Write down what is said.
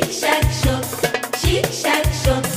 Shake, chac, shake Chic, shake choc.